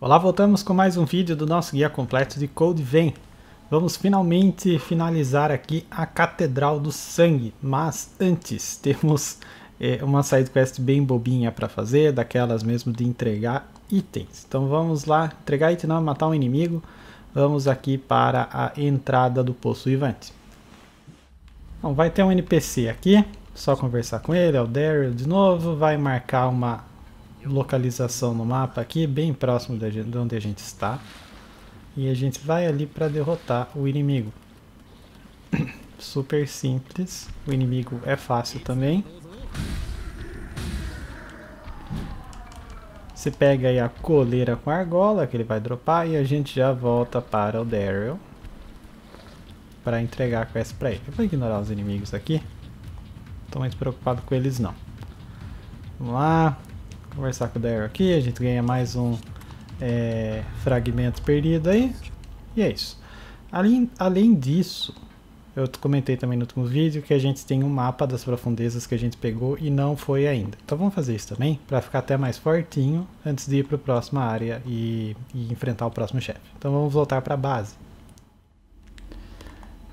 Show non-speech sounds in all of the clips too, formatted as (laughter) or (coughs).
Olá, voltamos com mais um vídeo do nosso guia completo de Code Vein. Vamos finalmente finalizar aqui a Catedral do Sangue, mas antes (laughs) temos é, uma side quest bem bobinha para fazer, daquelas mesmo de entregar itens. Então vamos lá, entregar item não, matar um inimigo. Vamos aqui para a entrada do Poço Ivante. Então, vai ter um NPC aqui, só conversar com ele, é o Daryl de novo, vai marcar uma localização no mapa aqui, bem próximo de onde a gente está. E a gente vai ali para derrotar o inimigo. (coughs) Super simples, o inimigo é fácil também. Você pega aí a coleira com a argola que ele vai dropar e a gente já volta para o Daryl para entregar a quest para ele. Eu vou ignorar os inimigos aqui. Estou muito preocupado com eles não. Vamos lá, conversar com o Daryl aqui, a gente ganha mais um é, fragmento perdido aí. E é isso. Além, além disso, eu comentei também no último vídeo que a gente tem um mapa das profundezas que a gente pegou e não foi ainda. Então vamos fazer isso também, para ficar até mais fortinho antes de ir para a próxima área e, e enfrentar o próximo chefe. Então vamos voltar para a base.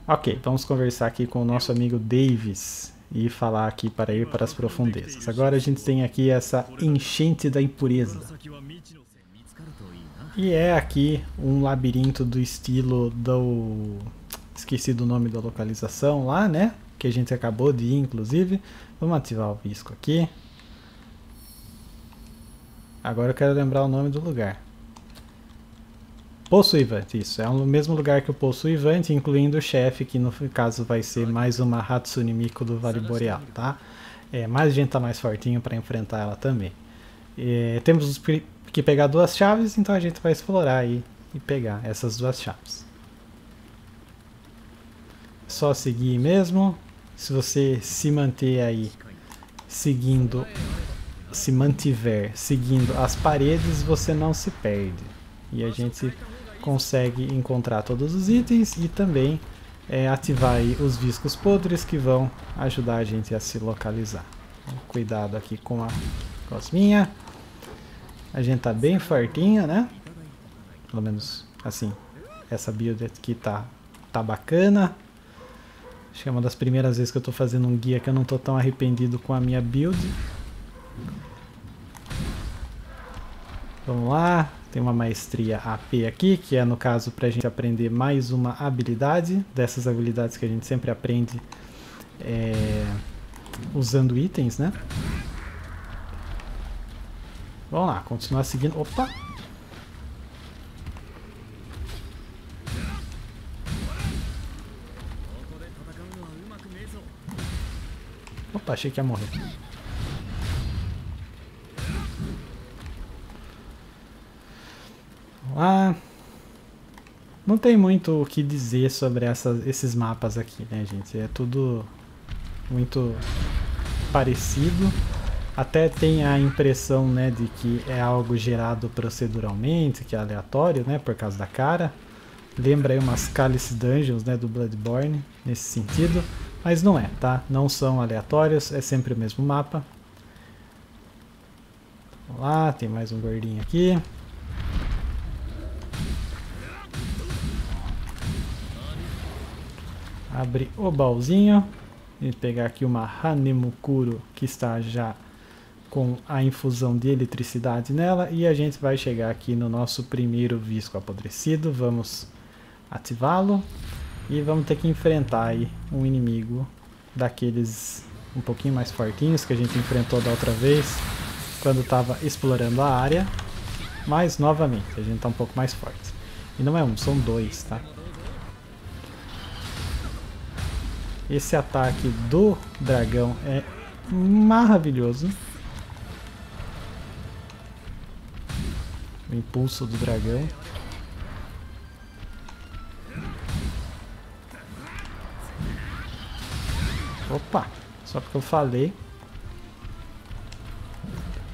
Ok, vamos conversar aqui com o nosso amigo Davis e falar aqui para ir para as profundezas. Agora a gente tem aqui essa enchente da impureza. E é aqui um labirinto do estilo do... Esqueci do nome da localização lá, né? Que a gente acabou de ir, inclusive. Vamos ativar o visco aqui. Agora eu quero lembrar o nome do lugar. Poço Ivante, isso. É o mesmo lugar que o Poço Ivante, incluindo o chefe, que no caso vai ser mais uma Hatsune Miku do Vale Boreal, tá? É, mais gente tá mais fortinho para enfrentar ela também. É, temos que pegar duas chaves, então a gente vai explorar aí e pegar essas duas chaves. Só seguir mesmo. Se você se manter aí seguindo, se mantiver seguindo as paredes, você não se perde. E a gente consegue encontrar todos os itens e também é, ativar os viscos podres que vão ajudar a gente a se localizar. Então, cuidado aqui com a cosminha. A gente tá bem fartinha, né? Pelo menos assim, essa build aqui tá, tá bacana. Acho que é uma das primeiras vezes que eu tô fazendo um guia que eu não tô tão arrependido com a minha build. Vamos lá, tem uma maestria AP aqui, que é no caso para a gente aprender mais uma habilidade, dessas habilidades que a gente sempre aprende é, usando itens, né? Vamos lá, continuar seguindo. Opa! Opa, achei que ia morrer. Lá. Não tem muito o que dizer sobre esses mapas aqui, né, gente? É tudo muito parecido. Até tem a impressão, né, de que é algo gerado proceduralmente, que é aleatório, né, por causa da cara. Lembra aí umas Cálice Dungeons, né, do Bloodborne, nesse sentido. Mas não é, tá? Não são aleatórios, é sempre o mesmo mapa. Vamos lá, tem mais um gordinho aqui. Abrir o baúzinho e pegar aqui uma Hanemukuro que está já com a infusão de eletricidade nela e a gente vai chegar aqui no nosso primeiro visco apodrecido, vamos ativá-lo e vamos ter que enfrentar aí um inimigo daqueles um pouquinho mais fortinhos que a gente enfrentou da outra vez quando estava explorando a área, mas novamente a gente está um pouco mais forte. E não é um, são dois, tá? Esse ataque do dragão é maravilhoso. O impulso do dragão. Opa, só porque eu falei.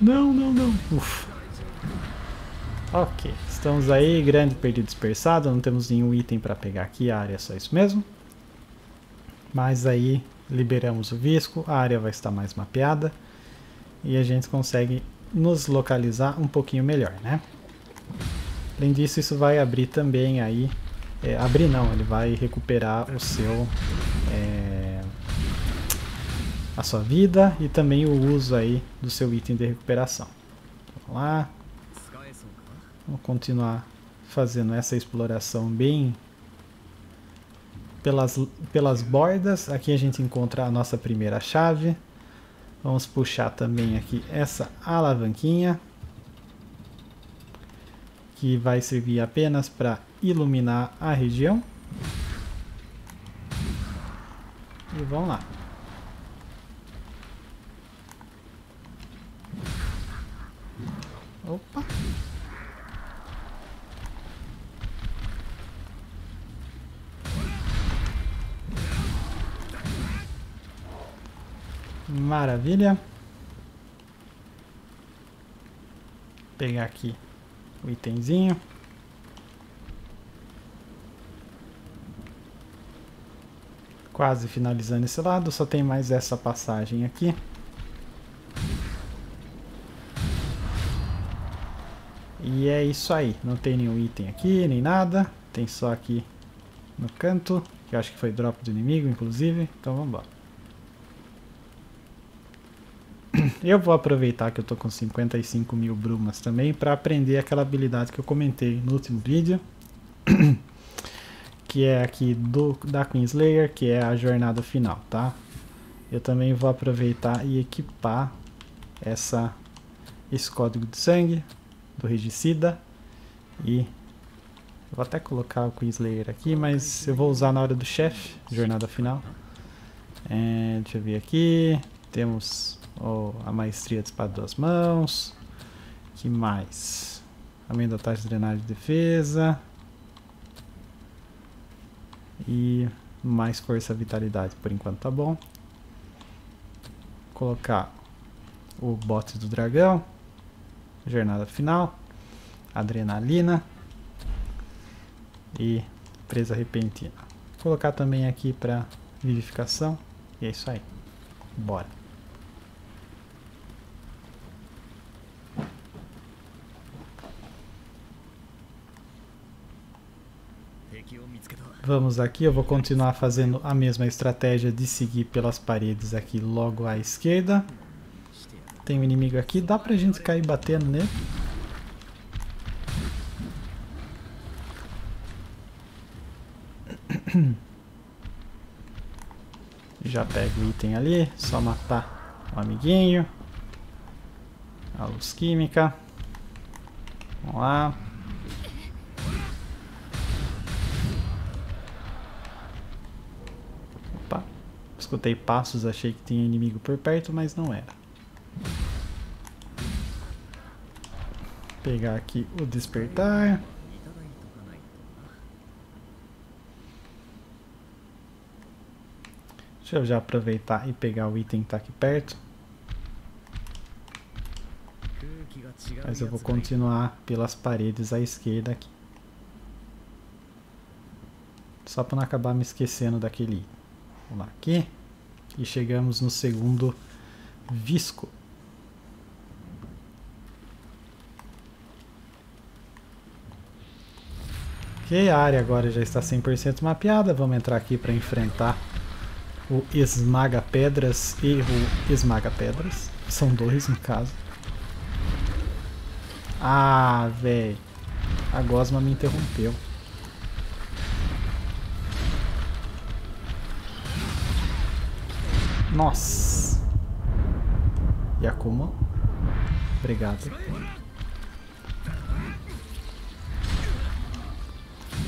Não, não, não. Ufa. Ok, estamos aí, grande perdido dispersado, não temos nenhum item para pegar aqui, a área é só isso mesmo. Mas aí liberamos o visco, a área vai estar mais mapeada e a gente consegue nos localizar um pouquinho melhor, né? Além disso, isso vai abrir também aí. É, abrir não, ele vai recuperar o seu. É, a sua vida e também o uso aí do seu item de recuperação. Vamos lá. Vamos continuar fazendo essa exploração bem pelas, pelas bordas. Aqui a gente encontra a nossa primeira chave. Vamos puxar também aqui essa alavanquinha. Que vai servir apenas para iluminar a região. E vamos lá. Opa! Maravilha. Vou pegar aqui o itemzinho. Quase finalizando esse lado, só tem mais essa passagem aqui. E é isso aí, não tem nenhum item aqui, nem nada. Tem só aqui no canto, que eu acho que foi drop do inimigo, inclusive. Então vamos embora. Eu vou aproveitar que eu tô com 55 mil brumas também para aprender aquela habilidade que eu comentei no último vídeo. (clears throat) que é aqui do, da Queenslayer, que é a jornada final, tá? Eu também vou aproveitar e equipar essa, esse código de sangue do regicida e vou até colocar o Queenslayer aqui, mas eu vou usar na hora do chefe, jornada final. É, deixa eu ver aqui, temos oh, a maestria de espada duas mãos. que mais? Aumento da taxa de drenagem de defesa. E mais força e vitalidade, por enquanto tá bom. Colocar o bote do dragão. Jornada final. Adrenalina. E presa repentina. Vou colocar também aqui para vivificação. E é isso aí. Bora. Vamos aqui, eu vou continuar fazendo a mesma estratégia de seguir pelas paredes aqui logo à esquerda. Tem um inimigo aqui, dá pra gente cair batendo nele. (clears throat) Já pego o item ali, só matar o amiguinho. A luz química. Vamos lá. Escutei passos, achei que tinha inimigo por perto, mas não era. Pegar aqui o despertar. Deixa eu já aproveitar e pegar o item que tá aqui perto. Mas eu vou continuar pelas paredes à esquerda aqui. Só para não acabar me esquecendo daquele. Vamos lá aqui. E chegamos no segundo visco. Ok, a área agora já está 100% mapeada. Vamos entrar aqui para enfrentar o Esmaga Pedras e o Esmaga Pedras. São dois no caso. Ah, velho. A Gosma me interrompeu. Nossa. Yakuma. Obrigado.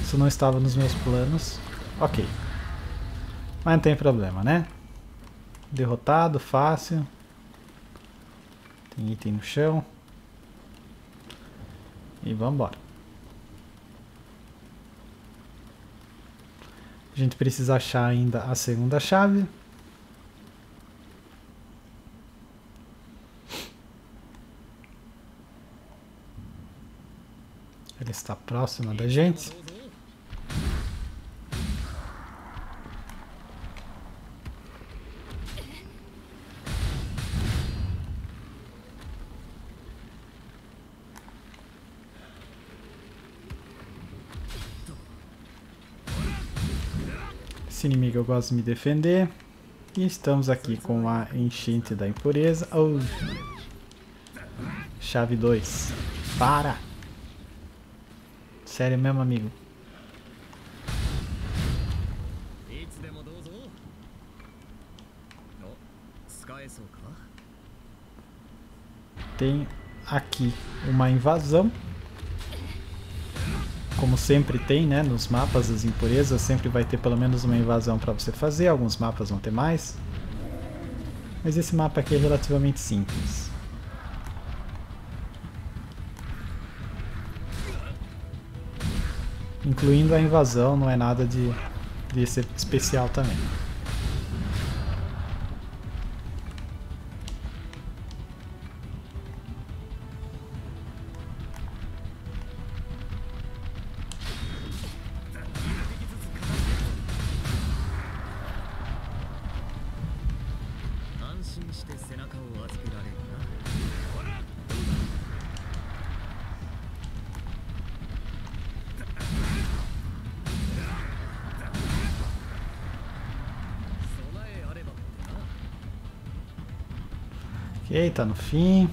Isso não estava nos meus planos. Ok. Mas não tem problema, né? Derrotado, fácil. Tem item no chão. E vamos embora. A gente precisa achar ainda a segunda chave. Ela está próxima da gente. Esse inimigo eu gosto de me defender. E estamos aqui com a enchente da impureza. Oh. Chave 2. Para! Sério mesmo, amigo? Tem aqui uma invasão. Como sempre tem, né, nos mapas das impurezas, sempre vai ter pelo menos uma invasão para você fazer, alguns mapas vão ter mais. Mas esse mapa aqui é relativamente simples. Incluindo a invasão, não é nada de, de especial também. Tá no fim.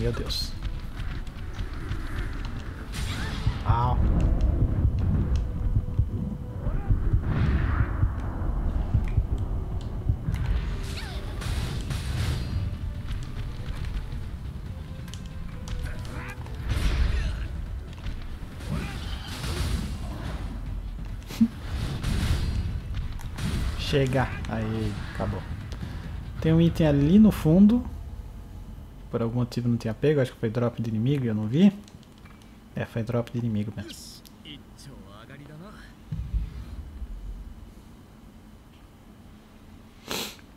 Meu Deus. Chega. Aí, acabou. Tem um item ali no fundo. Por algum motivo não tinha pego, acho que foi drop de inimigo e eu não vi. É, foi drop de inimigo mesmo.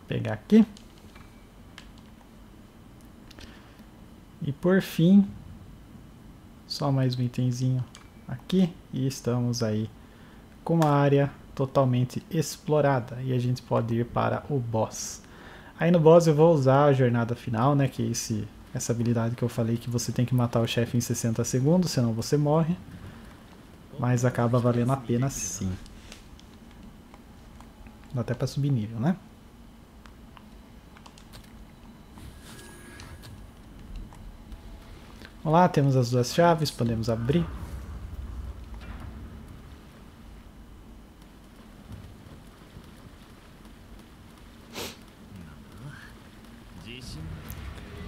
Pegar aqui. E por fim, só mais um itemzinho aqui. E estamos aí com uma área totalmente explorada e a gente pode ir para o boss. Aí no boss eu vou usar a jornada final, né, que é esse, essa habilidade que eu falei que você tem que matar o chefe em 60 segundos, senão você morre. Mas acaba valendo a pena sim. Dá até para subir nível, né? Olá, temos as duas chaves, podemos abrir.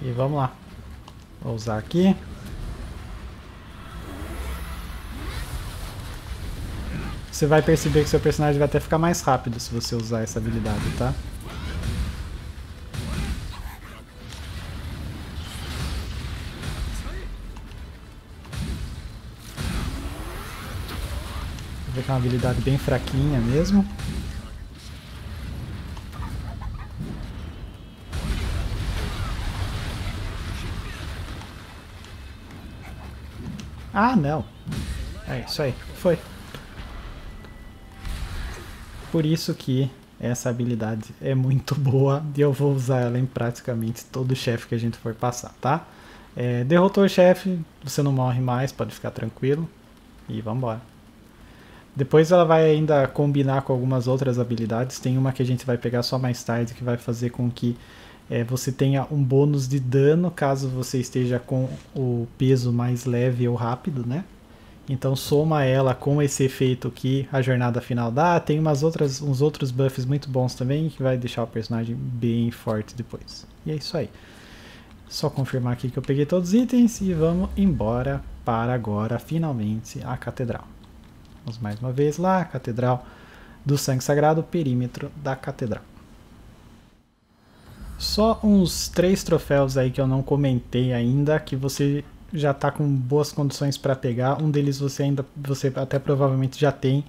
E vamos lá. Vou usar aqui. Você vai perceber que seu personagem vai até ficar mais rápido se você usar essa habilidade, tá? Vou ver que é uma habilidade bem fraquinha mesmo. Ah, não. É isso aí. Foi. Por isso que essa habilidade é muito boa e eu vou usar ela em praticamente todo chefe que a gente for passar, tá? É, derrotou o chefe, você não morre mais, pode ficar tranquilo. E vambora. Depois ela vai ainda combinar com algumas outras habilidades. Tem uma que a gente vai pegar só mais tarde que vai fazer com que é, você tenha um bônus de dano caso você esteja com o peso mais leve ou rápido, né? Então soma ela com esse efeito que a jornada final dá. Tem umas outras, uns outros buffs muito bons também que vai deixar o personagem bem forte depois. E é isso aí. Só confirmar aqui que eu peguei todos os itens e vamos embora para agora, finalmente, a catedral. Vamos mais uma vez lá, Catedral do Sangue Sagrado, perímetro da catedral. Só uns três troféus aí que eu não comentei ainda, que você já está com boas condições para pegar. Um deles você ainda, você até provavelmente já tem,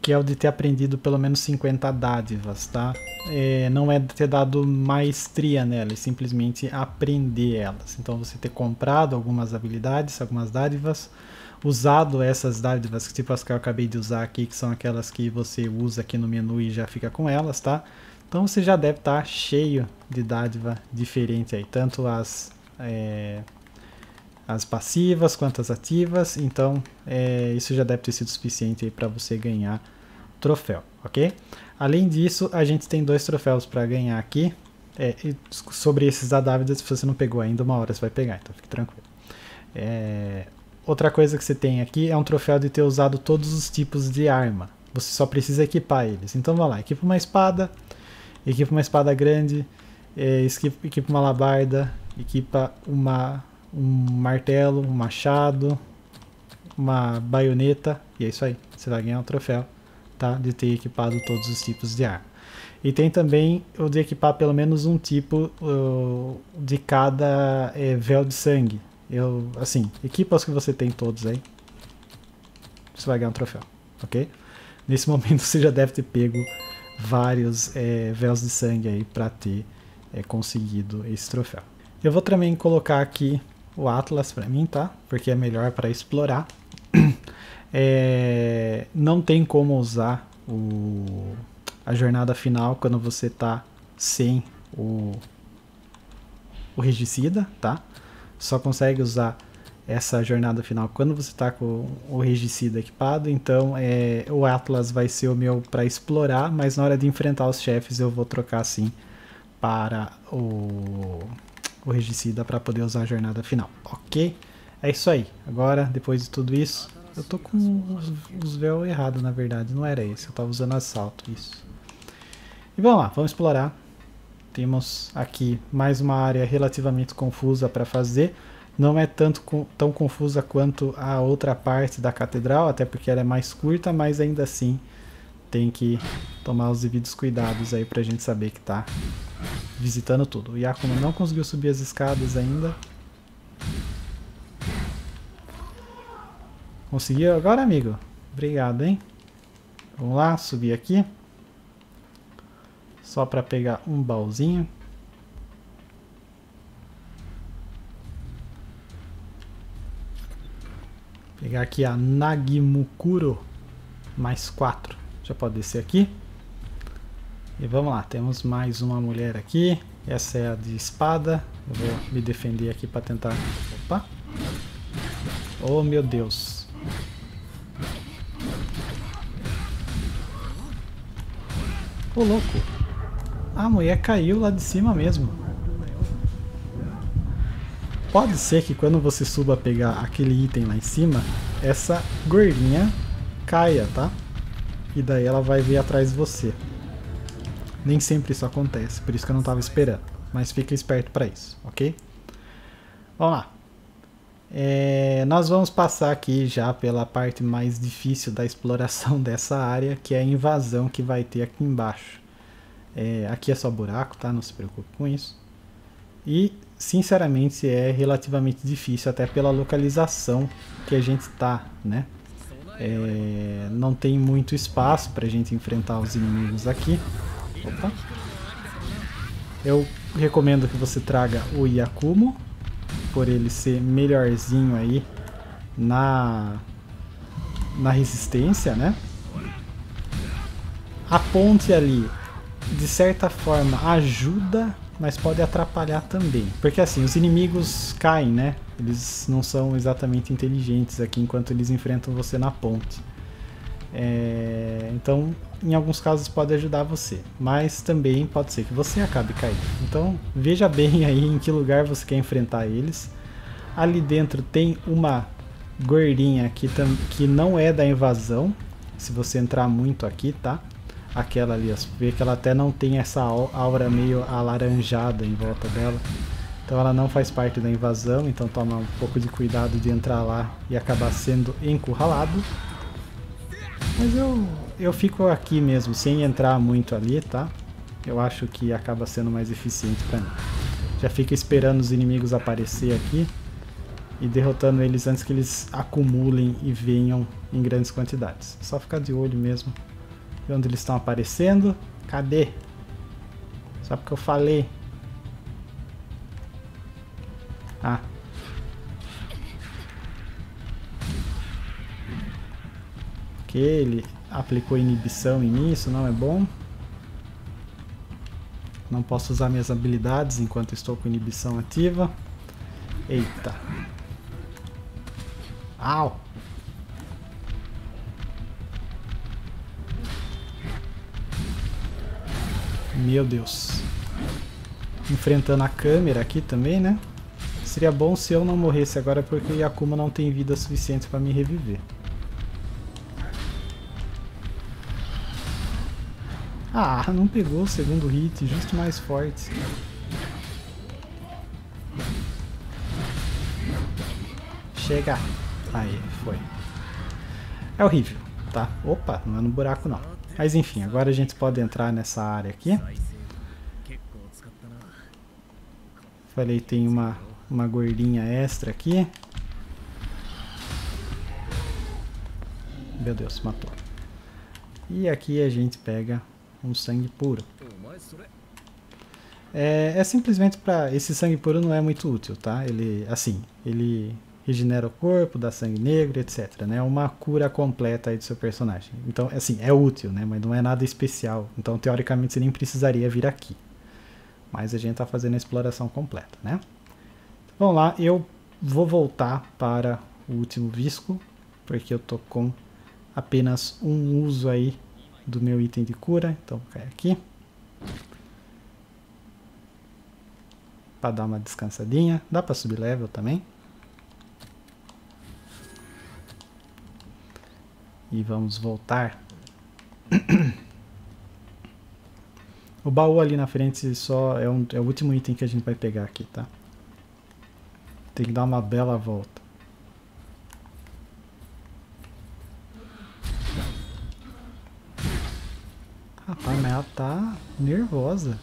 que é o de ter aprendido pelo menos 50 dádivas, tá? É, não é ter dado maestria nelas, é simplesmente aprender elas. Então você ter comprado algumas habilidades, algumas dádivas, usado essas dádivas, tipo as que eu acabei de usar aqui, que são aquelas que você usa aqui no menu e já fica com elas, tá? Então você já deve estar cheio de dádiva diferente aí, tanto as é, as passivas quanto as ativas, então é, isso já deve ter sido suficiente para você ganhar troféu, ok? Além disso, a gente tem dois troféus para ganhar aqui. É, sobre esses da Dávida, se você não pegou ainda, uma hora você vai pegar, então fique tranquilo. É, outra coisa que você tem aqui é um troféu de ter usado todos os tipos de arma. Você só precisa equipar eles. Então vamos lá, equipa uma espada, equipa uma espada grande, é, equipa uma labarda, equipa uma um martelo, um machado, uma baioneta, e é isso aí. Você vai ganhar um troféu, tá? De ter equipado todos os tipos de arma. E tem também o de equipar pelo menos um tipo uh, de cada é, véu de sangue. Eu, assim, equipa os que você tem todos aí. Você vai ganhar um troféu, ok? Nesse (laughs) momento você já deve ter pego vários é, véus de sangue aí para ter é, conseguido esse troféu. Eu vou também colocar aqui o Atlas para mim, tá? Porque é melhor para explorar. (clears throat) É, não tem como usar o, a jornada final quando você tá sem o, o regicida, tá? Só consegue usar essa jornada final quando você está com o regicida equipado. Então é, o Atlas vai ser o meu para explorar, mas na hora de enfrentar os chefes eu vou trocar assim para o o regicida para poder usar a jornada final, ok? É isso aí. Agora, depois de tudo isso, eu tô com os, os véus errados, na verdade. Não era esse, eu tava usando assalto, isso. E vamos lá, vamos explorar. Temos aqui mais uma área relativamente confusa para fazer. Não é tanto tão confusa quanto a outra parte da catedral, até porque ela é mais curta, mas ainda assim tem que tomar os devidos cuidados aí pra gente saber que tá visitando tudo. O Yakuma não conseguiu subir as escadas ainda. Conseguiu agora, amigo? Obrigado, hein? Vamos lá, subir aqui. Só para pegar um baúzinho. Pegar aqui a Nagimukuro mais 4. Já pode descer aqui. E vamos lá, temos mais uma mulher aqui. Essa é a de espada. Eu vou me defender aqui para tentar... Opa! Oh, meu Deus. Ô, oh, louco. A mulher caiu lá de cima mesmo. Pode ser que quando você suba pegar aquele item lá em cima, essa gordinha caia, tá? e daí ela vai vir atrás de você. Nem sempre isso acontece, por isso que eu não estava esperando. Mas fica esperto para isso, ok? Vamos lá. É, nós vamos passar aqui já pela parte mais difícil da exploração (laughs) dessa área, que é a invasão que vai ter aqui embaixo. É, aqui é só buraco, tá? Não se preocupe com isso. E, sinceramente, é relativamente difícil, até pela localização que a gente está, né? É, não tem muito espaço para a gente enfrentar os inimigos aqui. Opa. Eu recomendo que você traga o Yakumo, por ele ser melhorzinho aí na, na resistência, né? A ponte ali, de certa forma, ajuda mas pode atrapalhar também. Porque assim, os inimigos caem, né? Eles não são exatamente inteligentes aqui enquanto eles enfrentam você na ponte. É, então, em alguns casos pode ajudar você, mas também pode ser que você acabe caindo. Então, veja bem aí em que lugar você quer enfrentar eles. Ali dentro tem uma gordinha que, que não é da invasão, se você entrar muito aqui, tá? Aquela ali, você vê que ela até não tem essa aura meio alaranjada em volta dela. Então ela não faz parte da invasão, então toma um pouco de cuidado de entrar lá e acabar sendo encurralado. Mas eu, eu fico aqui mesmo, sem entrar muito ali, tá? Eu acho que acaba sendo mais eficiente pra mim. Já fica esperando os inimigos aparecer aqui e derrotando eles antes que eles acumulem e venham em grandes quantidades. Só ficar de olho mesmo Ver onde eles estão aparecendo. Cadê? Só porque eu falei. Ah. Ok, ele aplicou inibição em isso não é bom. Não posso usar minhas habilidades enquanto estou com inibição ativa. Eita. Au! Meu Deus. Enfrentando a câmera aqui também, né? Seria bom se eu não morresse agora porque Yakuma não tem vida suficiente para me reviver. Ah, não pegou o segundo hit, justo mais forte. Chega. Aí, foi. É horrível, tá? Opa, não é no buraco não. Mas enfim, agora a gente pode entrar nessa área aqui. Falei, tem uma, uma gordinha extra aqui. Meu Deus, matou. E aqui a gente pega um sangue puro. É, é simplesmente para esse sangue puro não é muito útil, tá? Ele, assim, ele regenera o corpo, dá sangue negro, etc. Né? É uma cura completa aí do seu personagem. Então, assim, é útil, né? Mas não é nada especial. Então, teoricamente, você nem precisaria vir aqui. Mas a gente está fazendo a exploração completa, né? Vamos lá, eu vou voltar para o último visco, porque eu tô com apenas um uso aí do meu item de cura. Então, vou cair aqui. Para dar uma descansadinha. Dá para subir level também. E vamos voltar. O baú ali na frente só é, um, é o último item que a gente vai pegar aqui, tá? Tem que dar uma bela volta. Rapaz, mas ela tá nervosa.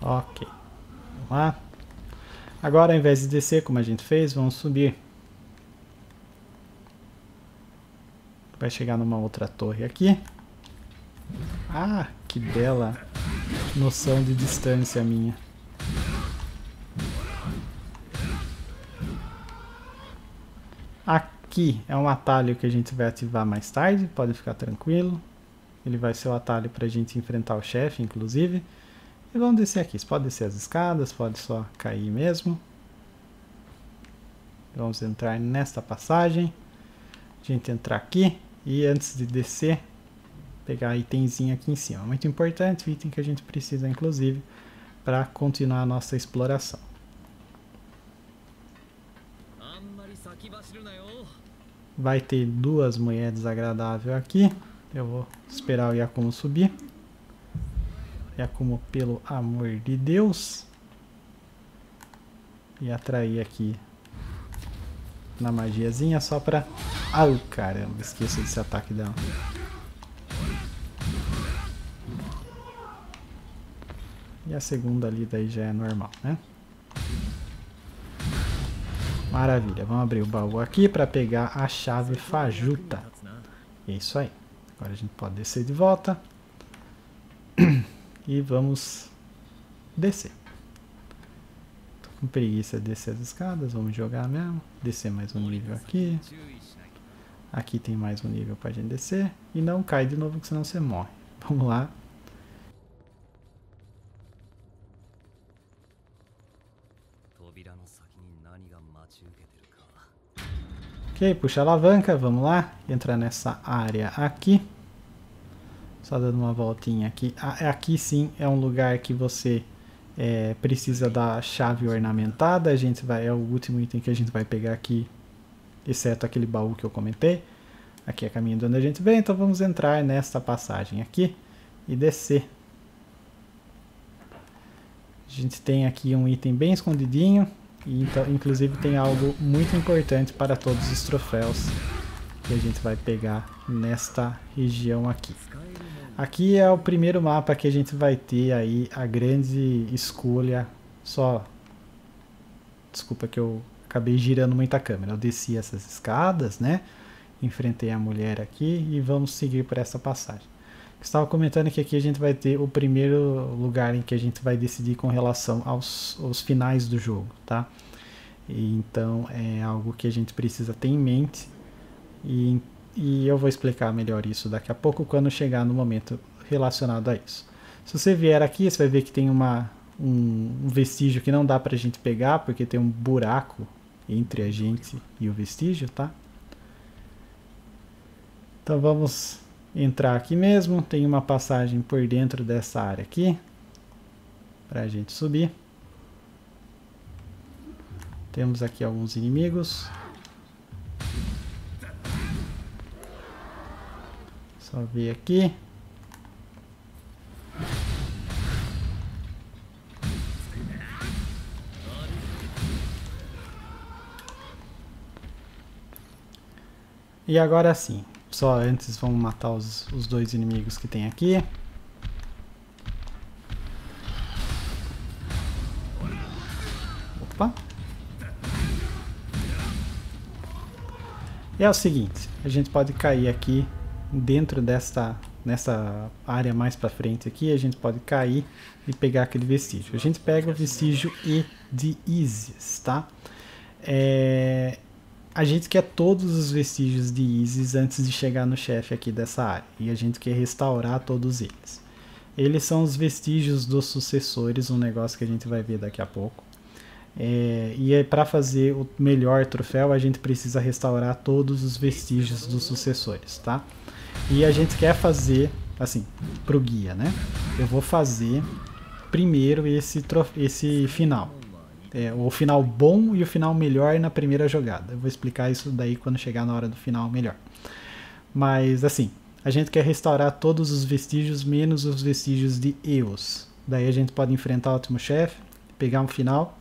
Ok. Vamos lá. Agora, ao invés de descer, como a gente fez, vamos subir. Vai chegar numa outra torre aqui. Ah, que bela noção de distância minha. Aqui é um atalho que a gente vai ativar mais tarde, pode ficar tranquilo. Ele vai ser o atalho para a gente enfrentar o chefe, inclusive. E vamos descer aqui. Você pode descer as escadas, pode só cair mesmo. Vamos entrar nesta passagem. A gente entrar aqui e antes de descer, pegar itemzinho aqui em cima. Muito importante, item que a gente precisa inclusive para continuar a nossa exploração. Vai ter duas moedas agradáveis aqui. Eu vou esperar o Yakumo subir. É como pelo amor de Deus. E atrair aqui na magiazinha só pra... Ai, caramba, esqueça desse ataque dela. E a segunda ali daí já é normal, né? Maravilha, vamos abrir o baú aqui para pegar a chave fajuta. É isso aí. Agora a gente pode descer de volta. (clears throat) e vamos descer. Tô com preguiça de descer as escadas, vamos jogar mesmo. Descer mais um nível aqui. Aqui tem mais um nível pra gente descer. E não cai de novo, senão você morre. (laughs) Vamos lá. Ok, puxa a alavanca, vamos lá. Entrar nessa área aqui. Só dando uma voltinha aqui. Ah, aqui sim é um lugar que você é, precisa da chave ornamentada. A gente vai, é o último item que a gente vai pegar aqui, exceto aquele baú que eu comentei. Aqui é caminho de onde a gente vem, então vamos entrar nesta passagem aqui e descer. A gente tem aqui um item bem escondidinho, e então, inclusive tem algo muito importante para todos os troféus que a gente vai pegar nesta região aqui. Aqui é o primeiro mapa que a gente vai ter aí a grande escolha. Só. Desculpa que eu acabei girando muita câmera. Eu desci essas escadas, né? Enfrentei a mulher aqui e vamos seguir por essa passagem. Estava comentando que aqui a gente vai ter o primeiro lugar em que a gente vai decidir com relação aos, aos finais do jogo, tá? E, então é algo que a gente precisa ter em mente e, e eu vou explicar melhor isso daqui a pouco quando chegar no momento relacionado a isso. Se você vier aqui, você vai ver que tem uma, um, vestígio que não dá pra gente pegar porque tem um buraco entre a gente e o vestígio, tá? Então vamos entrar aqui mesmo. Tem uma passagem por dentro dessa área aqui para a gente subir. Temos aqui alguns inimigos. Só ver aqui. E agora sim, só antes vamos matar os, os dois inimigos que tem aqui. Opa! E é o seguinte, a gente pode cair aqui dentro desta nessa área mais para frente aqui, a gente pode cair e pegar aquele vestígio. A gente pega o vestígio E de Isis, tá? É, a gente quer todos os vestígios de Isis antes de chegar no chefe aqui dessa área. E a gente quer restaurar todos eles. Eles são os vestígios dos sucessores, um negócio que a gente vai ver daqui a pouco. É, e é para fazer o melhor troféu, a gente precisa restaurar todos os vestígios dos sucessores, tá? E a gente quer fazer, assim, pro guia, né? Eu vou fazer primeiro esse, esse final. É, o final bom e o final melhor na primeira jogada. Eu vou explicar isso daí quando chegar na hora do final melhor. Mas assim, a gente quer restaurar todos os vestígios menos os vestígios de Eos. Daí a gente pode enfrentar o último chefe, pegar um final,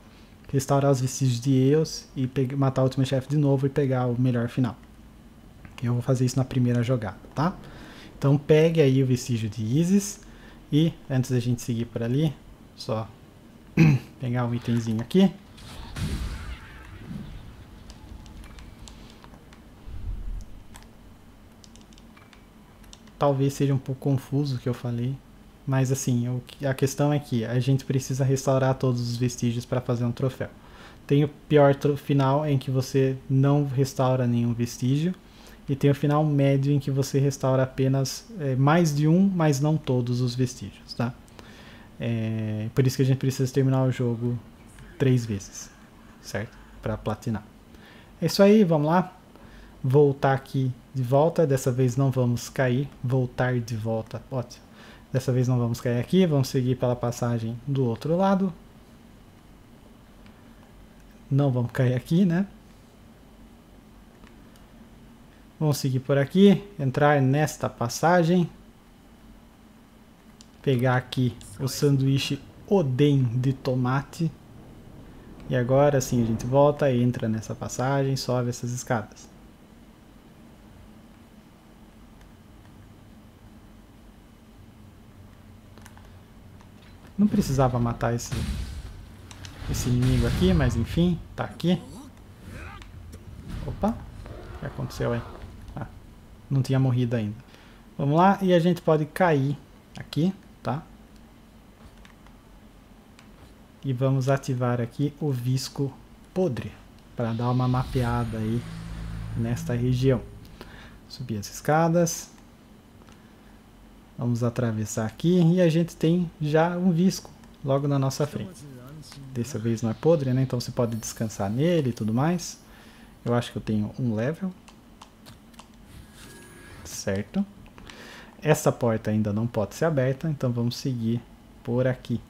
restaurar os vestígios de Eos e matar o último chefe de novo e pegar o melhor final. Eu vou fazer isso na primeira jogada, tá? Então pegue aí o vestígio de Isis e antes da gente seguir por ali, só (clears throat) pegar um itemzinho aqui. Talvez seja um pouco confuso o que eu falei, mas assim, a questão é que a gente precisa restaurar todos os vestígios para fazer um troféu. Tem o pior final em que você não restaura nenhum vestígio, e tem o final médio em que você restaura apenas é, mais de um, mas não todos os vestígios, tá? É, por isso que a gente precisa terminar o jogo três vezes, certo? Para platinar. É isso aí, vamos lá. Voltar aqui de volta. Dessa vez não vamos cair. Voltar de volta. Ótimo. Dessa vez não vamos cair aqui. Vamos seguir pela passagem do outro lado. Não vamos cair aqui, né? Vamos seguir por aqui. Entrar nesta passagem pegar aqui o sanduíche Oden de tomate. E agora sim a gente volta, entra nessa passagem, sobe essas escadas. Não precisava matar esse, esse inimigo aqui, mas enfim, tá aqui. Opa, o que aconteceu aí? Não tinha morrido ainda. Vamos lá, e a gente pode cair aqui tá? E vamos ativar aqui o visco podre para dar uma mapeada aí nesta região. Subir as escadas. Vamos atravessar aqui e a gente tem já um visco logo na nossa frente. Dessa vez não é podre, né? Então você pode descansar nele e tudo mais. Eu acho que eu tenho um level. Certo. Essa porta ainda não pode ser aberta, então vamos seguir por aqui.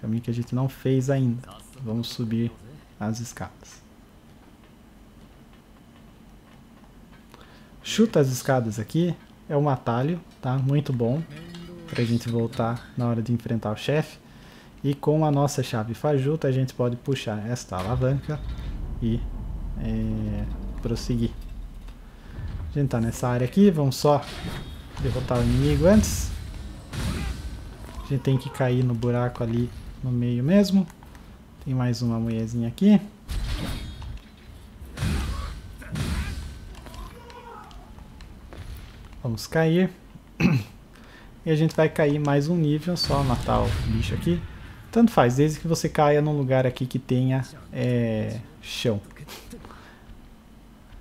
Caminho que a gente não fez ainda. Vamos subir as escadas. Chuta as escadas aqui. É um atalho, tá? Muito bom. Pra gente voltar na hora de enfrentar o chefe. E com a nossa chave fajuta a gente pode puxar esta alavanca e é, prosseguir. A gente tá nessa área aqui, vamos só derrotar o inimigo antes. A gente tem que cair no buraco ali no meio mesmo. Tem mais uma mulherzinha aqui. Vamos cair. (clears throat) E a gente vai cair mais um nível, só matar o bicho aqui. Tanto faz, desde que você caia num lugar aqui que tenha é, chão.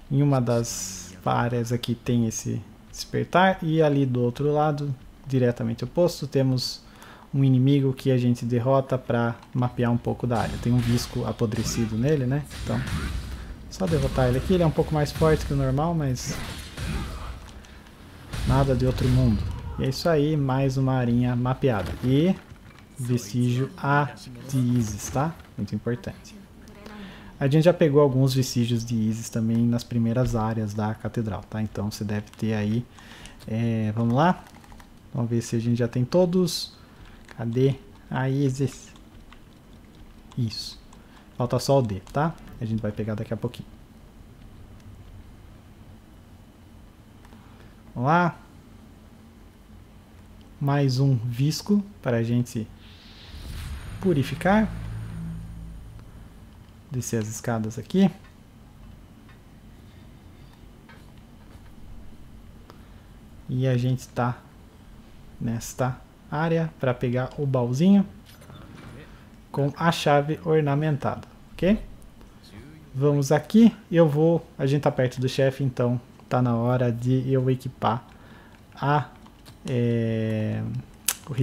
Em uma das áreas aqui tem esse despertar e ali do outro lado, diretamente oposto, temos um inimigo que a gente derrota para mapear um pouco da área. Tem um visco apodrecido nele, né? Então, só derrotar ele aqui. Ele é um pouco mais forte que o normal, mas nada de outro mundo. E é isso aí, mais uma arinha mapeada. E vestígio A de Isis, tá? Muito importante. A gente já pegou alguns vestígios de Isis também nas primeiras áreas da catedral, tá? Então você deve ter aí... É, vamos lá? Vamos ver se a gente já tem todos. Cadê a Isis? Isso. Falta só o D, tá? A gente vai pegar daqui a pouquinho. Vamos lá. Mais um visco para a gente purificar. Descer as escadas aqui. E a gente está nesta área para pegar o baúzinho com a chave ornamentada, ok? Vamos aqui, eu vou, a gente tá perto do chefe, então tá na hora de eu equipar a é, o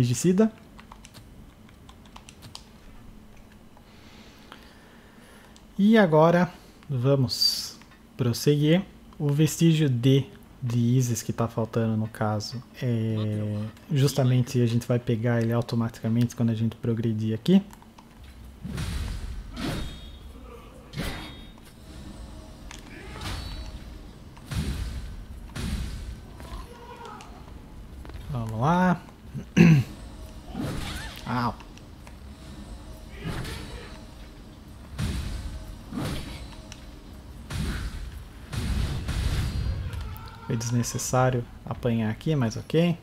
E agora vamos prosseguir. O vestígio D de Isis que está faltando no caso é justamente a gente vai pegar ele automaticamente quando a gente progredir aqui. Foi desnecessário apanhar aqui, mas ok.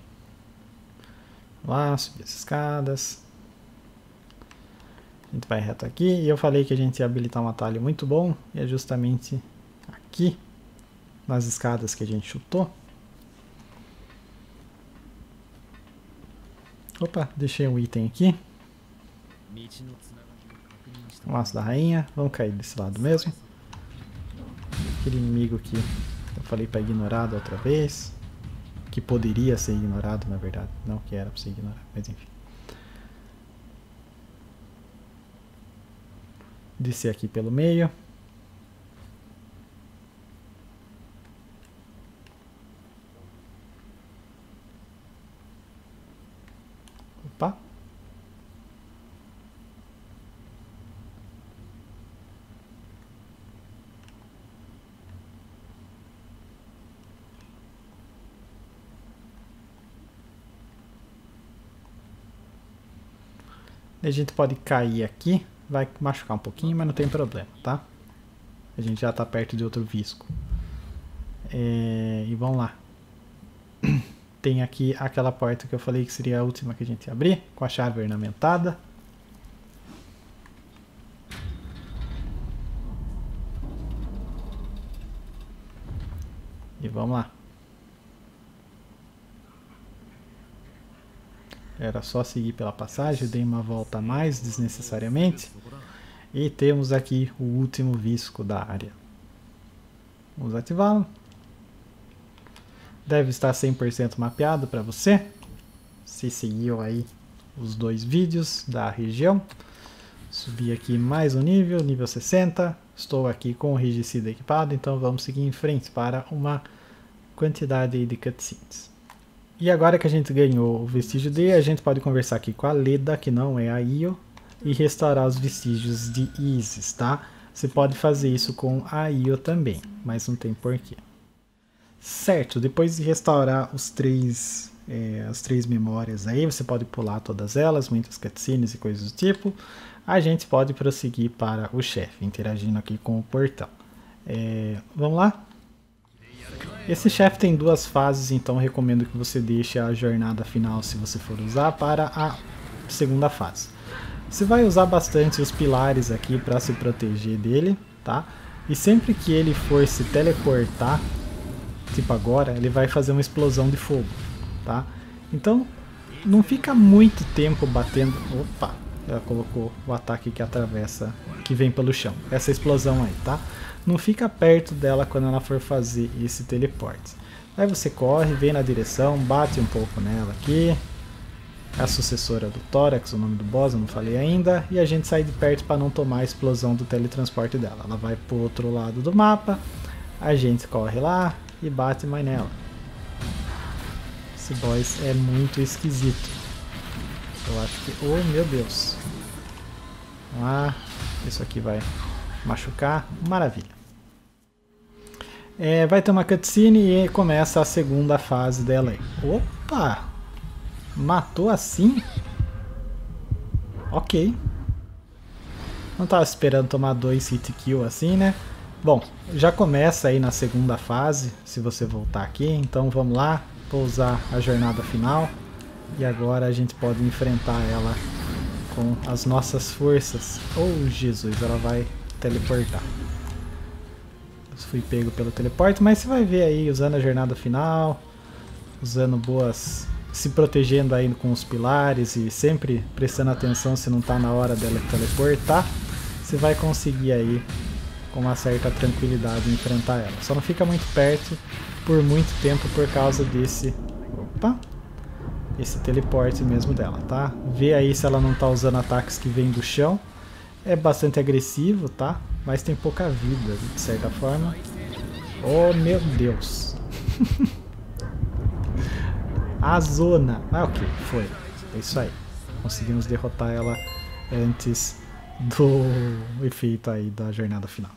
Lá, subir as escadas. A gente vai reto aqui. E eu falei que a gente ia habilitar um atalho muito bom. E é justamente aqui, nas escadas que a gente chutou. Opa, deixei um item aqui. Laço da rainha. Vamos cair desse lado mesmo. Aquele inimigo eu falei para ignorar da outra vez. Que poderia ser ignorado, na verdade. Não que era para ser ignorado, mas enfim. Descer aqui pelo meio. Opa. A gente pode cair aqui, vai machucar um pouquinho, mas não tem problema, tá? A gente já está perto de outro visco. É, e vamos lá. (clears throat) Tem aqui aquela porta que eu falei que seria a última que a gente ia abrir, com a chave ornamentada. E vamos lá. Era só seguir pela passagem, dei uma volta a mais desnecessariamente. E temos aqui o último visco da área. Vamos ativá-lo. Deve estar 100% mapeado para você. Se seguiu aí os dois vídeos da região. Subi aqui mais um nível, nível 60. Estou aqui com o regicida equipado, então vamos seguir em frente para uma quantidade de cutscenes. E agora que a gente ganhou o vestígio D, a gente pode conversar aqui com a Leda, que não é a Io, e restaurar os vestígios de Isis, tá? Você pode fazer isso com a Io também, mas não tem porquê. Certo, depois de restaurar os três, é, as três memórias aí, você pode pular todas elas, muitas cutscenes e coisas do tipo. A gente pode prosseguir para o chefe, interagindo aqui com o portão. É, vamos lá? Esse chefe tem duas fases, então recomendo que você deixe a jornada final, se você for usar, para a segunda fase. Você vai usar bastante os pilares aqui para se proteger dele, tá? E sempre que ele for se teleportar, tipo agora, ele vai fazer uma explosão de fogo, tá? Então, não fica muito tempo batendo... Opa! ela colocou o ataque que atravessa, que vem pelo chão. Essa explosão aí, tá? Não fica perto dela quando ela for fazer esse teleporte. Aí você corre, vem na direção, bate um pouco nela aqui. É a sucessora do Tórax, o nome do boss, eu não falei ainda. E a gente sai de perto para não tomar a explosão do teletransporte dela. Ela vai pro outro lado do mapa. A gente corre lá e bate mais nela. Esse boss é muito esquisito. Eu acho que... Oh, meu Deus. Ah, isso aqui vai machucar. Maravilha. É, vai ter uma cutscene e começa a segunda fase dela aí. Opa! Matou assim? Ok. Não tava esperando tomar dois hit kill assim, né? Bom, já começa aí na segunda fase, se você voltar aqui. Então vamos lá, vou usar a jornada final. E agora a gente pode enfrentar ela com as nossas forças. Oh, Jesus, ela vai teleportar. Fui pego pelo teleporte, mas você vai ver aí usando a jornada final, usando boas. se protegendo aí com os pilares e sempre prestando atenção se não está na hora dela teleportar, você vai conseguir aí com uma certa tranquilidade enfrentar ela. Só não fica muito perto por muito tempo por causa desse. Opa! Esse teleporte mesmo dela, tá? Vê aí se ela não está usando ataques que vêm do chão. É bastante agressivo, tá? Mas tem pouca vida, de certa forma. Oh, meu Deus. (laughs) a zona. Ah, ok, foi. É isso aí. Conseguimos derrotar ela antes do efeito aí da jornada final.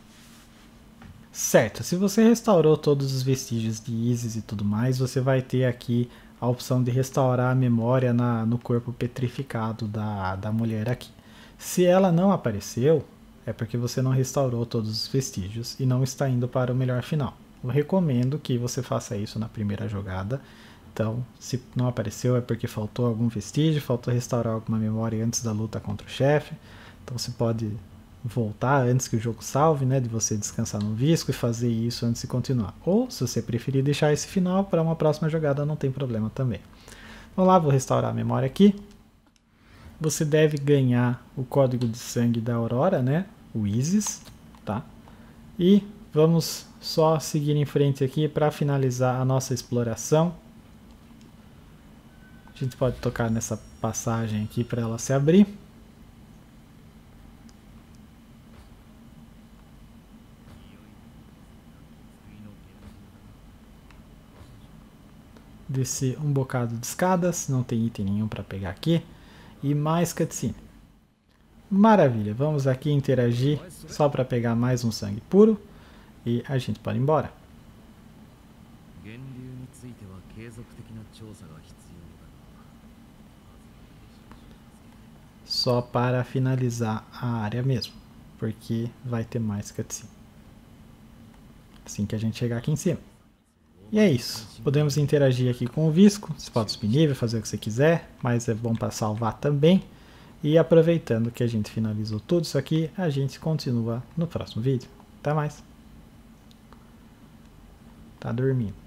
Certo, se você restaurou todos os vestígios de Isis e tudo mais, você vai ter aqui a opção de restaurar a memória na, no corpo petrificado da, da mulher aqui. Se ela não apareceu, é porque você não restaurou todos os vestígios e não está indo para o melhor final. Eu recomendo que você faça isso na primeira jogada. Então, se não apareceu é porque faltou algum vestígio, faltou restaurar alguma memória antes da luta contra o chefe. Então você pode voltar antes que o jogo salve, né, de você descansar no visco e fazer isso antes de continuar. Ou, se você preferir deixar esse final para uma próxima jogada, não tem problema também. Vamos lá, vou restaurar a memória aqui. Você deve ganhar o código de sangue da Aurora, né? o Isis, tá? E vamos só seguir em frente aqui para finalizar a nossa exploração. A gente pode tocar nessa passagem aqui para ela se abrir. Descer um bocado de escadas, não tem item nenhum para pegar aqui. E mais cutscene. Maravilha, vamos aqui interagir só para pegar mais um sangue puro e a gente pode ir embora. Só para finalizar a área mesmo, porque vai ter mais cutscene. Assim que a gente chegar aqui em cima. E é isso. Podemos interagir aqui com o Visco. Você pode subir nível, fazer o que você quiser, mas é bom para salvar também. E aproveitando que a gente finalizou tudo isso aqui, a gente continua no próximo vídeo. Até mais. Tá dormindo.